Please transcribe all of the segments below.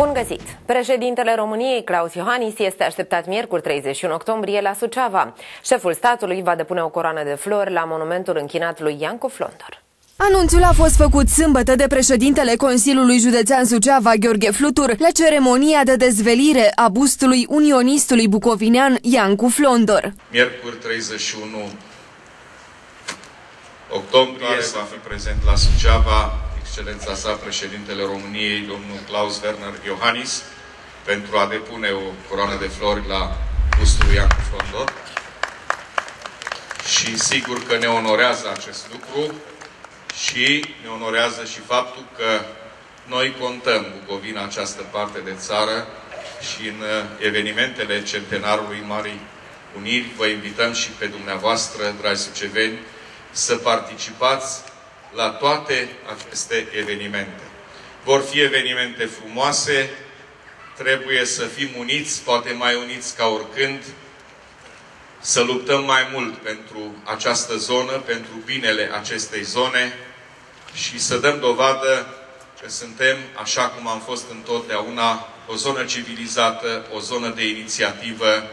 Bun găsit! Președintele României, Claus Iohannis, este așteptat miercuri 31 octombrie la Suceava. Șeful statului va depune o coroană de flori la monumentul închinat lui Iancu Flondor. Anunțul a fost făcut sâmbătă de președintele Consiliului Județean Suceava, Gheorghe Flutur, la ceremonia de dezvelire a bustului unionistului bucovinean Iancu Flondor. Miercuri 31 octombrie va fi prezent la Suceava excelența sa, președintele României, domnul Klaus Werner Iohannis, pentru a depune o coroană de flori la bustul lui Iancu Frondor. Și sigur că ne onorează acest lucru și ne onorează și faptul că noi contăm Bucovina, această parte de țară, și în evenimentele centenarului Marii Uniri vă invităm și pe dumneavoastră, dragi suceveni, să participați la toate aceste evenimente. Vor fi evenimente frumoase, trebuie să fim uniți, poate mai uniți ca oricând, să luptăm mai mult pentru această zonă, pentru binele acestei zone și să dăm dovadă că suntem, așa cum am fost întotdeauna, o zonă civilizată, o zonă de inițiativă,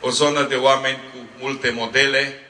o zonă de oameni cu multe modele,